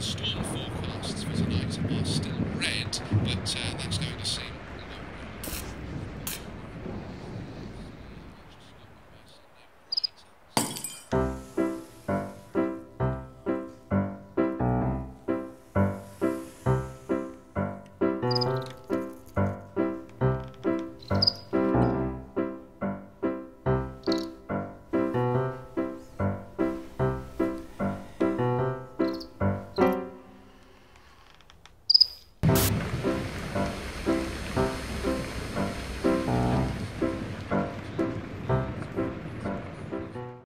storm forecasts for tonight are still red, but uh, that's going to seem Thank